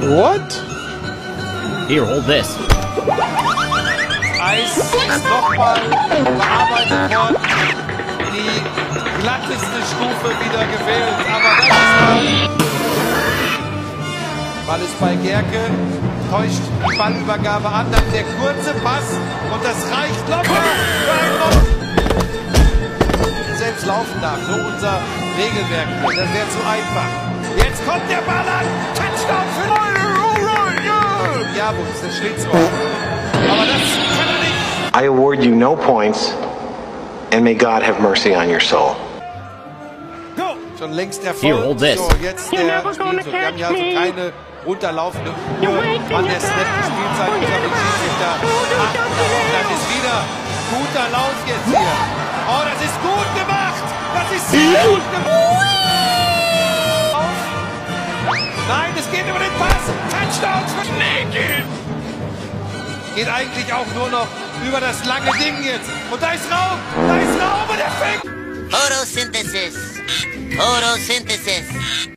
What? Here, hold this. Eis ist nochmal bearbeitet worden. Die glatteste Stufe wieder gewählt. Aber das ist mal. Ball ist bei Gerke. Täuscht die Ballübergabe an. Dann der kurze Pass. Und das reicht locker selbst laufen darf. So unser Regelwerk. Das wäre zu einfach. Jetzt kommt der Ball an. Touchdown für Ja, wo ist Schlitzohr? Aber das kann er nicht. I award you no points, and may God have mercy on your soul. Go! Schon längst erfolgt. Here, hold this. So, jetzt der Spielzug. Wir haben ja also keine runterlaufende Uhr, wann der Snap gespielt sein muss, aber die Schiedsrichter achten darauf. Dann ist wieder guter Lauf jetzt hier. Oh, das ist gut gemacht! Das ist sehr gut gemacht! Geht eigentlich auch nur noch über das lange Ding jetzt. Und da ist Raum! Da ist Raum und er fängt! Photosynthesis. Photosynthesis.